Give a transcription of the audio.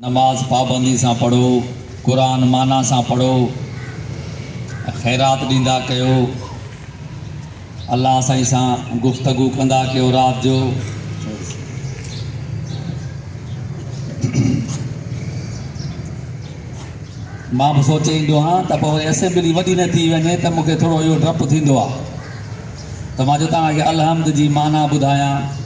नमाज़ पाबंदी सां पढ़ो क़ुर माना सां पढ़ो, ख़ैरात ॾींदा कयो। अलाह साईं सां गुफ़्तगु कंदा कयो राति जो। माँ बि सोचे ईंदो आहियाँ त असेंबली वॾी न वञे, त मूंखे थोरो इहो डपु थींदो आहे। त माँ अलहमद जी माना ॿुधायां।